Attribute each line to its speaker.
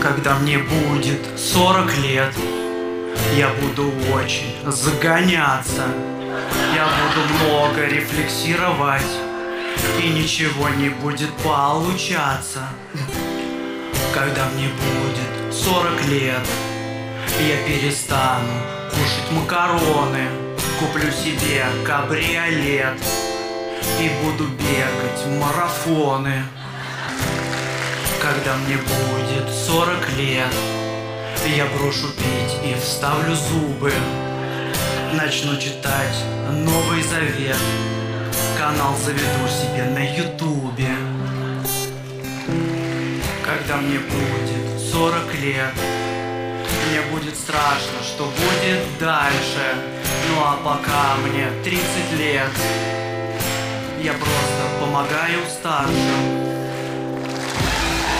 Speaker 1: Когда мне будет 40 лет Я буду очень загоняться Я буду много рефлексировать И ничего не будет получаться. Когда мне будет 40 лет Я перестану кушать макароны Куплю себе кабриолет И буду бегать марафоны Когда мне будет 40 лет. Я брошу пить и вставлю зубы. Начну читать Новый Завет. Канал заведу себе на Ютубе. Когда мне будет 40 лет мне будет страшно, что будет дальше. Ну а пока мне 30 лет Я просто помогаю старшим